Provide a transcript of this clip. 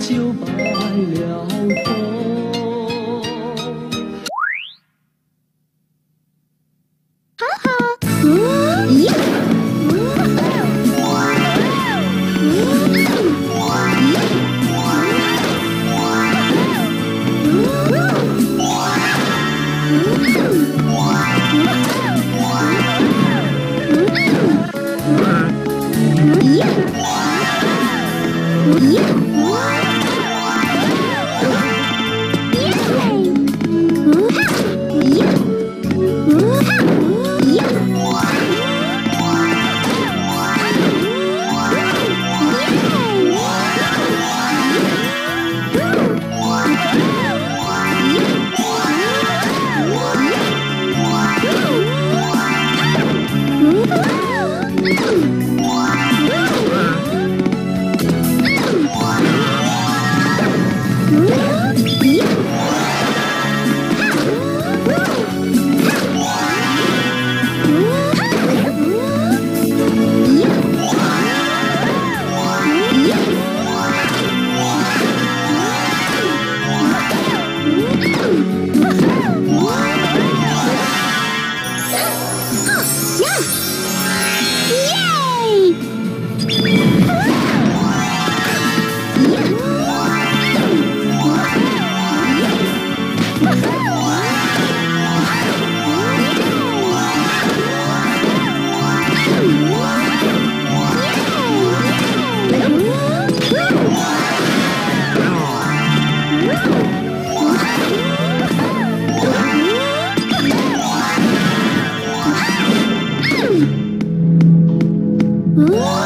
就白了头。Thank you. Ooh.